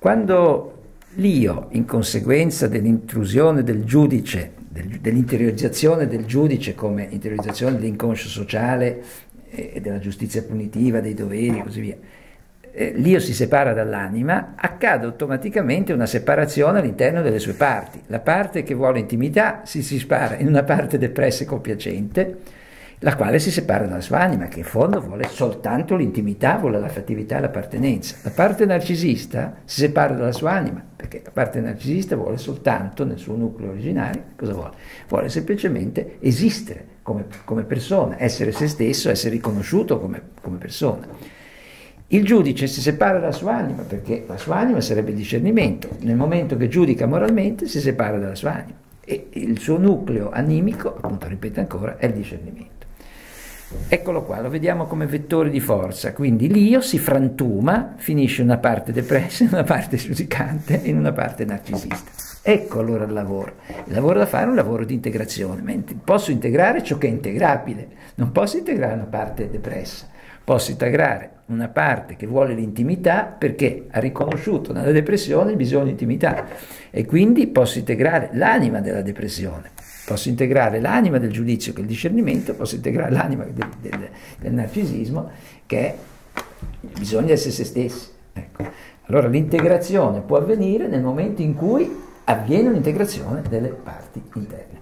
Quando l'io, in conseguenza dell'intrusione del giudice, del, dell'interiorizzazione del giudice come interiorizzazione dell'inconscio sociale e della giustizia punitiva, dei doveri e così via, eh, l'io si separa dall'anima, accade automaticamente una separazione all'interno delle sue parti. La parte che vuole intimità si, si spara in una parte depressa e compiacente, la quale si separa dalla sua anima, che in fondo vuole soltanto l'intimità, vuole l'affettività e l'appartenenza. La parte narcisista si separa dalla sua anima, perché la parte narcisista vuole soltanto, nel suo nucleo originario, cosa vuole? Vuole semplicemente esistere come, come persona, essere se stesso, essere riconosciuto come, come persona. Il giudice si separa dalla sua anima, perché la sua anima sarebbe il discernimento. Nel momento che giudica moralmente, si separa dalla sua anima. E il suo nucleo animico, appunto ripeto ancora, è il discernimento. Eccolo qua, lo vediamo come vettore di forza, quindi l'io si frantuma, finisce in una parte depressa, in una parte giudicante e in una parte narcisista. Ecco allora il lavoro. Il lavoro da fare è un lavoro di integrazione. Posso integrare ciò che è integrabile, non posso integrare una parte depressa. Posso integrare una parte che vuole l'intimità perché ha riconosciuto nella depressione il bisogno di intimità e quindi posso integrare l'anima della depressione Posso integrare l'anima del giudizio, che è il discernimento, posso integrare l'anima del, del, del narcisismo, che è il bisogno di essere se stessi. Ecco. Allora l'integrazione può avvenire nel momento in cui avviene un'integrazione delle parti interne.